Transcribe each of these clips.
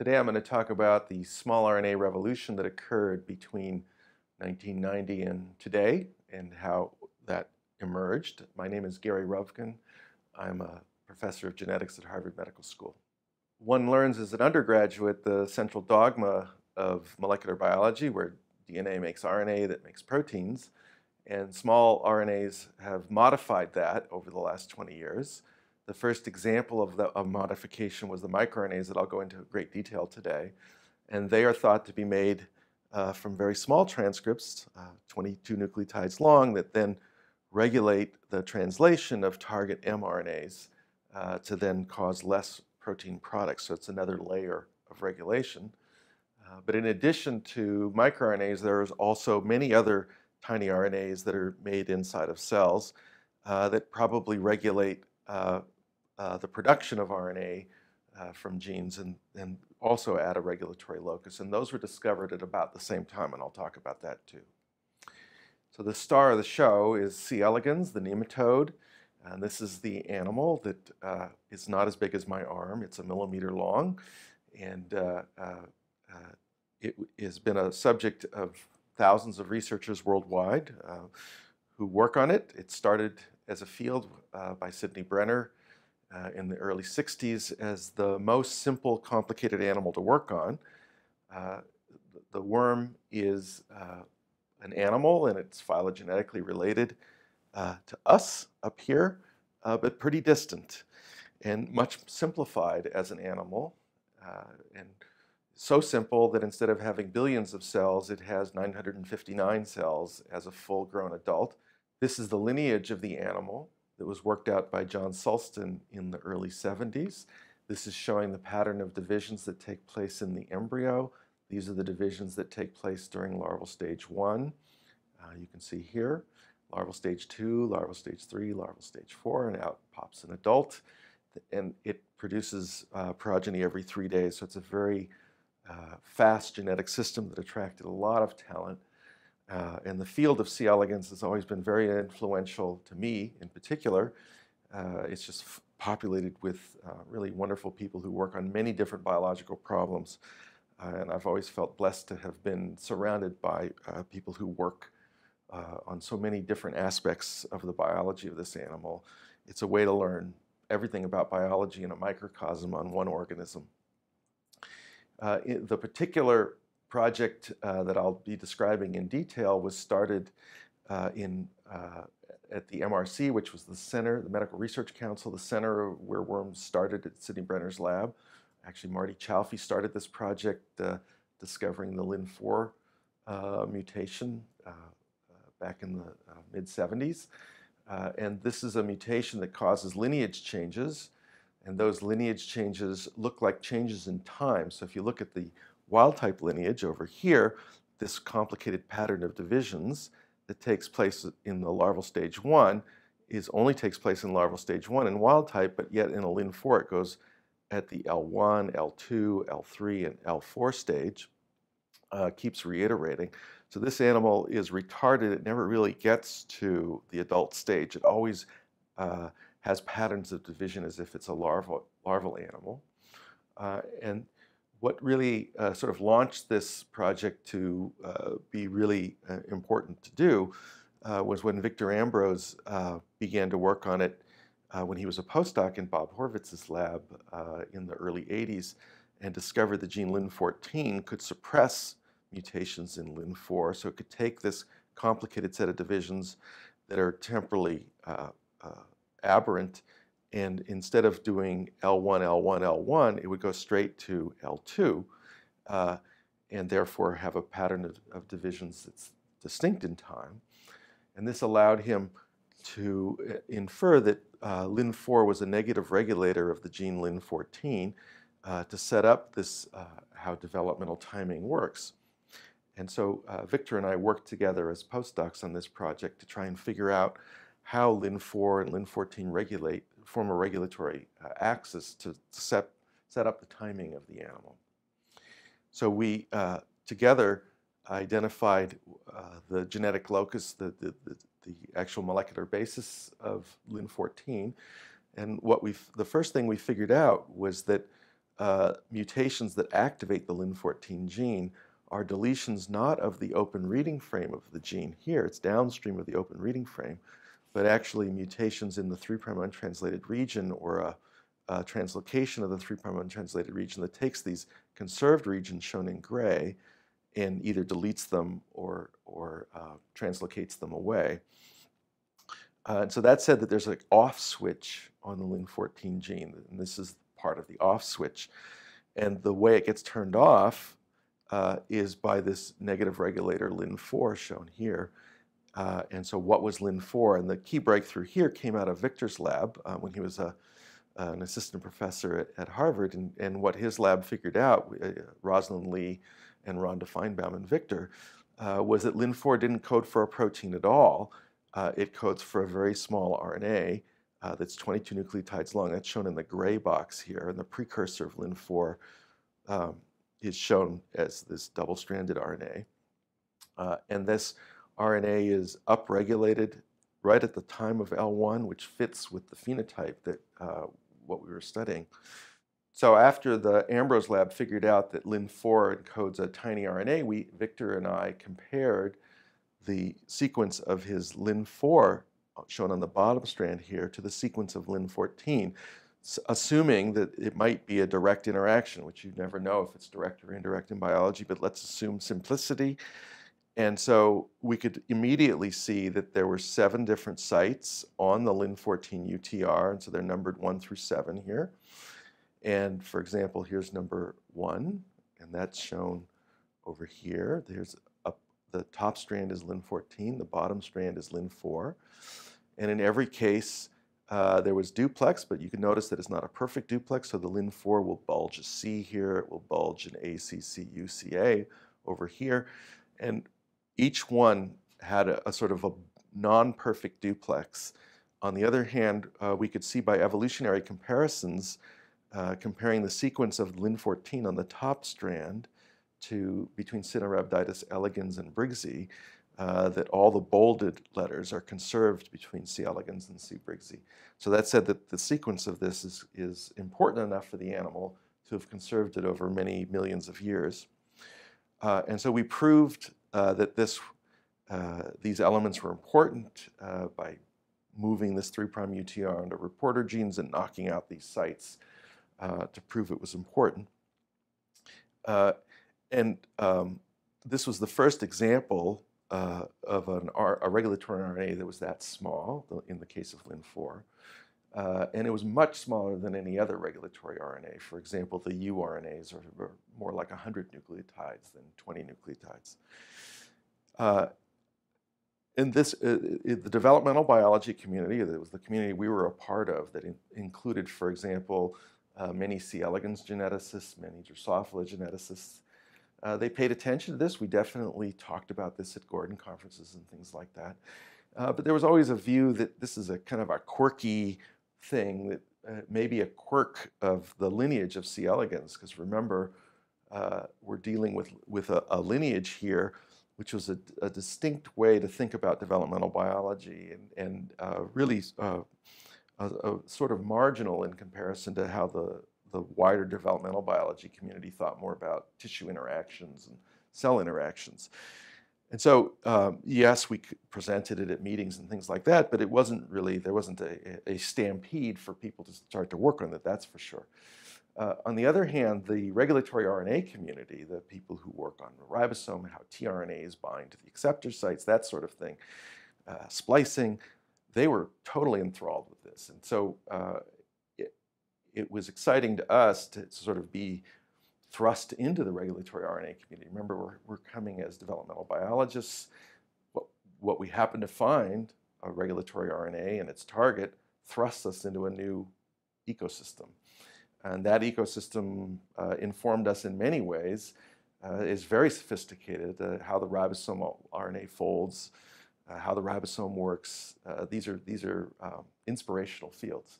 Today I'm going to talk about the small RNA revolution that occurred between 1990 and today and how that emerged. My name is Gary Ruvkun. I'm a professor of genetics at Harvard Medical School. One learns as an undergraduate the central dogma of molecular biology where DNA makes RNA that makes proteins and small RNAs have modified that over the last 20 years. The first example of the of modification was the microRNAs that I'll go into great detail today. And they are thought to be made uh, from very small transcripts, uh, 22 nucleotides long, that then regulate the translation of target mRNAs uh, to then cause less protein products. So it's another layer of regulation. Uh, but in addition to microRNAs, there's also many other tiny RNAs that are made inside of cells uh, that probably regulate uh, uh, the production of RNA uh, from genes and, and also add a regulatory locus. And those were discovered at about the same time, and I'll talk about that too. So the star of the show is C. elegans, the nematode. And this is the animal that uh, is not as big as my arm. It's a millimeter long. And uh, it has been a subject of thousands of researchers worldwide uh, who work on it. It started as a field uh, by Sidney Brenner uh, in the early 60s as the most simple, complicated animal to work on. Uh, the worm is uh, an animal and it's phylogenetically related uh, to us up here, but pretty distant and much simplified as an animal. and so simple that instead of having billions of cells, it has 959 cells as a full grown adult. This is the lineage of the animal that was worked out by John Sulston in the early 70s. This is showing the pattern of divisions that take place in the embryo. These are the divisions that take place during larval stage one. Uh, you can see here, larval stage two, larval stage three, larval stage four, and out pops an adult. And it produces uh, progeny every three days, so it's a very uh, fast genetic system that attracted a lot of talent. Uh, and the field of C. elegans has always been very influential to me in particular. Uh, it's just populated with uh, really wonderful people who work on many different biological problems. Uh, and I've always felt blessed to have been surrounded by uh, people who work on so many different aspects of the biology of this animal. It's a way to learn everything about biology in a microcosm on one organism. Uh, the particular project uh, that I'll be describing in detail was started uh, in uh, at the MRC, which was the center, the Medical Research Council, the center where worms started at Sidney Brenner's lab. Actually, Marty Chalfie started this project uh, discovering the LIN4 uh, mutation back in the mid 70s. and this is a mutation that causes lineage changes and those lineage changes look like changes in time. So if you look at the wild type lineage over here, this complicated pattern of divisions that takes place in the larval stage one is only takes place in larval stage one in wild type, but yet in a LIN4 it goes at the L1, L2, L3, and L4 stage, uh, keeps reiterating. So this animal is retarded. It never really gets to the adult stage. It always uh, has patterns of division as if it's a larval, larval animal. Uh, and what really uh, sort of launched this project to uh, be really uh, important to do uh, was when Victor Ambros uh, began to work on it when he was a postdoc in Bob Horvitz's lab in the early 80s and discovered the gene LIN14 could suppress mutations in LIN4. So it could take this complicated set of divisions that are temporally aberrant, and instead of doing L1, L1, L1, it would go straight to L2, uh, and therefore have a pattern of, of, divisions that's distinct in time. And this allowed him to uh, infer that uh, LIN4 was a negative regulator of the gene LIN14 uh, to set up this, uh, how developmental timing works. And so uh, Victor and I worked together as postdocs on this project to try and figure out how LIN4 and LIN14 regulate, form a regulatory uh, axis to set, set up the timing of the animal. So we uh, together identified uh, the genetic locus, the, the, the, the, actual molecular basis of LIN14. And what we the first thing we figured out was that uh, mutations that activate the Lin14 gene are deletions not of the open reading frame of the gene here, it's downstream of the open reading frame, but actually mutations in the 3' untranslated region or a, a translocation of the 3' untranslated region that takes these conserved regions shown in gray and either deletes them or, or uh, translocates them away. Uh, and so that said that there's an off switch on the Lin14 gene, and this is part of the off switch. And the way it gets turned off uh, is by this negative regulator Lin4 shown here. Uh, and so what was Lin4? And the key breakthrough here came out of Victor's lab uh, when he was a, an assistant professor at, at Harvard. And, and, what his lab figured out, uh, Rosalind Lee and Rhonda Feinbaum and Victor, uh, was that Lin4 didn't code for a protein at all. Uh, it codes for a very small RNA that's 22 nucleotides long. That's shown in the gray box here. And the precursor of Lin4 um, is shown as this double-stranded RNA. Uh, and this RNA is upregulated right at the time of L1, which fits with the phenotype that uh, what we were studying. So after the Ambros lab figured out that Lin4 encodes a tiny RNA, we, Victor and I compared the sequence of his Lin4, uh, shown on the bottom strand here, to the sequence of Lin14 assuming that it might be a direct interaction, which you never know if it's direct or indirect in biology, but let's assume simplicity. And so we could immediately see that there were seven different sites on the Lin14 UTR, and so they're numbered one through seven here. And for example, here's number one, and that's shown over here. There's a, the top strand is Lin14, the bottom strand is Lin4. And in every case, uh, there was duplex, but you can notice that it's not a perfect duplex, so the LIN4 will bulge a C here, it will bulge an ACC UCA over here, and each one had a, a sort of a non-perfect duplex. On the other hand, uh, we could see by evolutionary comparisons, uh, comparing the sequence of Lin14 on the top strand to between Caenorhabditis elegans and Briggsae, uh, that all the bolded letters are conserved between C. elegans and C. Briggsae. So that said that the sequence of this is, is important enough for the animal to have conserved it over many millions of years. Uh, and so we proved that this, uh, these elements were important uh, by moving this 3' UTR onto reporter genes and knocking out these sites to prove it was important. and um, this was the first example uh, of an R, a regulatory RNA that was that small, in the case of Lin4. Uh, and it was much smaller than any other regulatory RNA. For example, the uRNAs are, are more like 100 nucleotides than 20 nucleotides. Uh, in this, uh, the developmental biology community, that was the community we were a part of that in, included, for example, uh, many C. elegans geneticists, many Drosophila geneticists, uh, they paid attention to this. We definitely talked about this at Gordon conferences and things like that. Uh, but there was always a view that this is a kind of a quirky thing, that uh, maybe a quirk of the lineage of C. elegans, because remember, uh, we're dealing with, with a, a, lineage here, which was a, a, distinct way to think about developmental biology and, and uh, really uh, a, sort of marginal in comparison to how the the wider developmental biology community thought more about tissue interactions and cell interactions. And so, um, yes, we presented it at meetings and things like that, but it wasn't really, there wasn't a, a stampede for people to start to work on it, that's for sure. Uh, on the other hand, the regulatory RNA community, the people who work on ribosome and how tRNAs bind to the acceptor sites, that sort of thing, uh, splicing, they were totally enthralled with this. And so uh, it was exciting to us to sort of be thrust into the regulatory RNA community. Remember, we're, we're coming as developmental biologists. What, what we happen to find, a regulatory RNA and its target, thrusts us into a new ecosystem. And that ecosystem uh, informed us in many ways, uh, is very sophisticated, uh, how the ribosomal RNA folds, uh, how the ribosome works. Uh, these are, these are um, inspirational fields.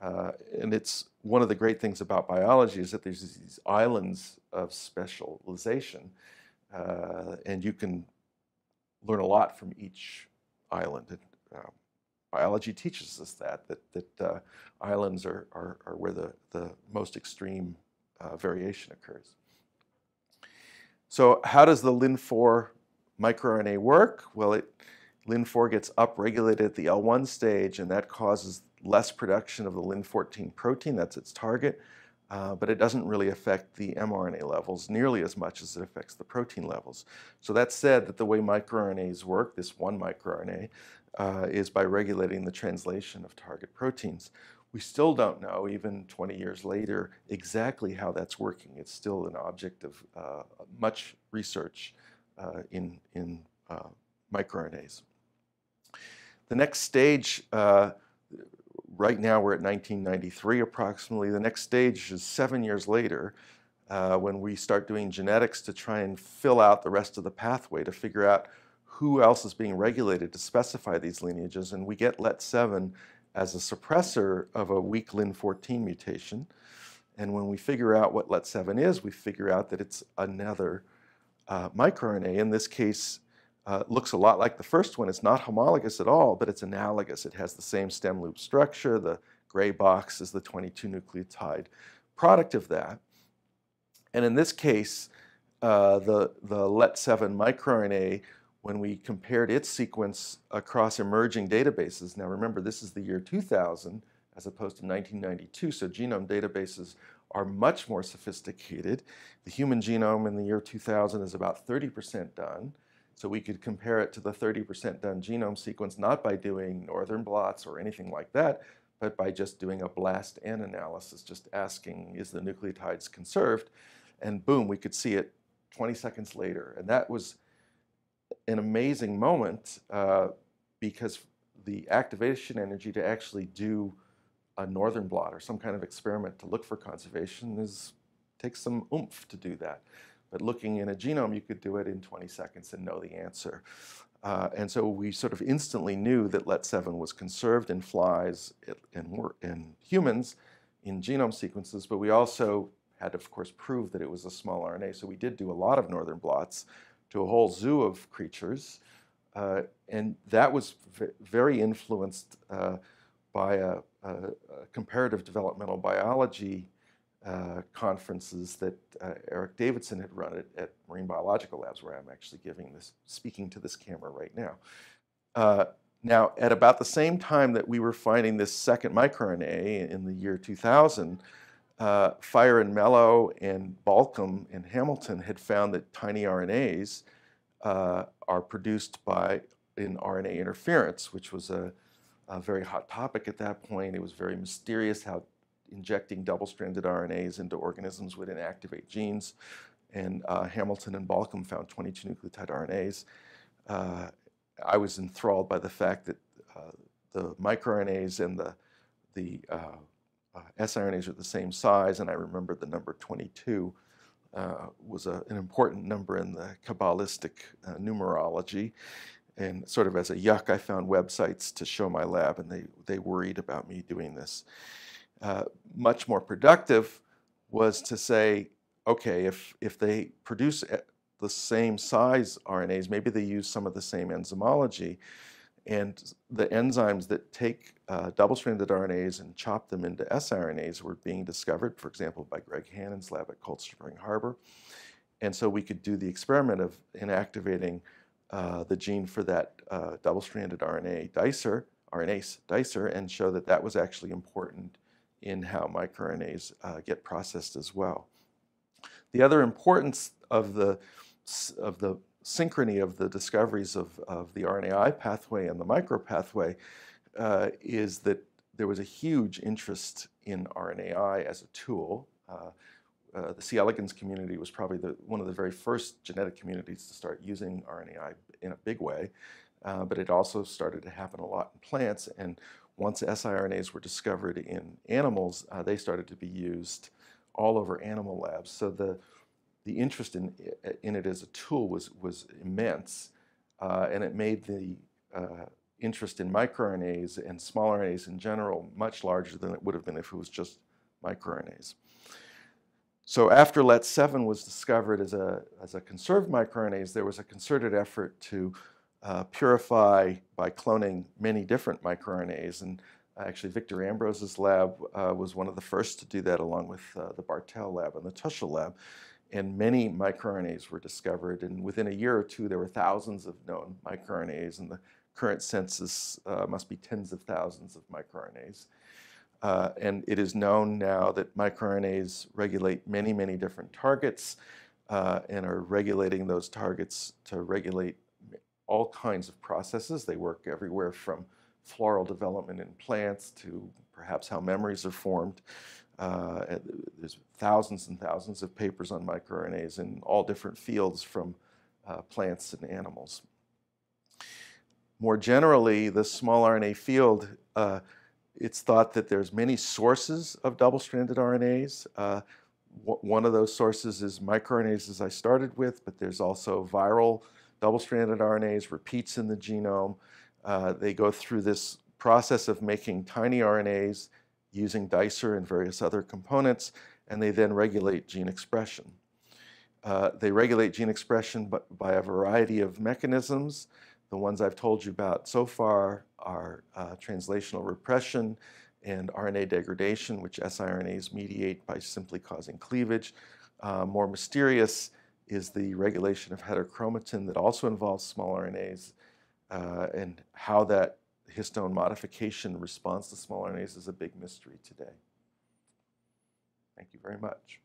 Uh, and it's one of the great things about biology is that there's these islands of specialization, uh, and you can learn a lot from each island. And, uh, biology teaches us that that, that uh, islands are, are, are, where the, the most extreme uh, variation occurs. So how does the LIN4 microRNA work? Well, it, LIN4 gets upregulated at the L1 stage, and that causes less production of the LIN14 protein, that's its target, uh, but it doesn't really affect the mRNA levels nearly as much as it affects the protein levels. So that said that the way microRNAs work, this one microRNA, uh, is by regulating the translation of target proteins. We still don't know, even 20 years later, exactly how that's working. It's still an object of uh, much research uh, in, in uh, microRNAs. The next stage, uh, right now we're at 1993 approximately. The next stage is seven years later uh, when we start doing genetics to try and fill out the rest of the pathway to figure out who else is being regulated to specify these lineages. And we get LET7 as a suppressor of a weak LIN14 mutation. And when we figure out what LET7 is, we figure out that it's another uh, microRNA. In this case, uh, looks a lot like the first one. It's not homologous at all, but it's analogous. It has the same stem loop structure. The gray box is the 22 nucleotide product of that. And in this case, uh, the, the LET7 microRNA, when we compared its sequence across emerging databases, now remember this is the year 2000 as opposed to 1992, so genome databases are much more sophisticated. The human genome in the year 2000 is about 30% done. So we could compare it to the 30% done genome sequence, not by doing northern blots or anything like that, but by just doing a BLAST-N analysis, just asking, is the nucleotides conserved? And boom, we could see it 20 seconds later. And that was an amazing moment uh, because the activation energy to actually do a northern blot or some kind of experiment to look for conservation is takes some oomph to do that. But looking in a genome, you could do it in 20 seconds and know the answer. Uh, and so we sort of instantly knew that LET7 was conserved in flies and in humans in genome sequences, but we also had to, of course, prove that it was a small RNA. So we did do a lot of northern blots to a whole zoo of creatures. Uh, and that was very influenced uh, by a, a, a, comparative developmental biology uh, conferences that uh, Eric Davidson had run at, at, Marine Biological Labs, where I'm actually giving this, speaking to this camera right now. Uh, now, at about the same time that we were finding this second microRNA in the year 2000, uh, Fire and Mello and Baulcombe and Hamilton had found that tiny RNAs uh, are produced by in RNA interference, which was a, a very hot topic at that point. It was very mysterious how injecting double-stranded RNAs into organisms would inactivate genes. And uh, Hamilton and Baulcombe found 22 nucleotide RNAs. Uh, I was enthralled by the fact that uh, the microRNAs and the, the uh, uh, siRNAs are the same size, and I remember the number 22 uh, was a, an important number in the Kabbalistic numerology. And sort of as a yuck, I found websites to show my lab, and they, they worried about me doing this. Uh, much more productive was to say, okay, if, if they produce the same size RNAs, maybe they use some of the same enzymology, and the enzymes that take uh, double-stranded RNAs and chop them into siRNAs were being discovered, for example, by Greg Hannon's lab at Cold Spring Harbor. And so we could do the experiment of inactivating uh, the gene for that uh, double-stranded RNA dicer, RNase dicer, and show that that was actually important in how microRNAs uh, get processed as well. The other importance of the, of the synchrony of the discoveries of, of the RNAi pathway and the micro pathway uh, is that there was a huge interest in RNAi as a tool. Uh, uh, the C. elegans community was probably the, one of the very first genetic communities to start using RNAi in a big way, uh, but it also started to happen a lot in plants. And once siRNAs were discovered in animals, uh, they started to be used all over animal labs. So the, the interest in, in it as a tool was, was immense, uh, and it made the uh, interest in microRNAs and small RNAs in general much larger than it would have been if it was just microRNAs. So after LET7 was discovered as a, as a conserved microRNAs, there was a concerted effort to uh, purify by cloning many different microRNAs. And Actually, Victor Ambros's lab uh, was one of the first to do that, along with uh, the Bartel lab and the Tuschl lab. And many microRNAs were discovered, and within a year or two, there were thousands of known microRNAs, and the current census uh, must be tens of thousands of microRNAs. Uh, and it is known now that microRNAs regulate many, many different targets uh, and are regulating those targets to regulate all kinds of processes. They work everywhere from floral development in plants to perhaps how memories are formed. Uh, there's thousands and thousands of papers on microRNAs in all different fields from uh, plants and animals. More generally, the small RNA field, uh, it's thought that there's many sources of double-stranded RNAs. Uh, one of those sources is microRNAs, as I started with, but there's also viral double-stranded RNAs, repeats in the genome. Uh, they go through this process of making tiny RNAs using dicer and various other components, and they then regulate gene expression. Uh, they regulate gene expression by, a variety of mechanisms. The ones I've told you about so far are uh, translational repression and RNA degradation, which siRNAs mediate by simply causing cleavage. Uh, more mysterious is the regulation of heterochromatin that also involves small RNAs uh, and how that histone modification responds to small RNAs is a big mystery today. Thank you very much.